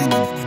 Ленина.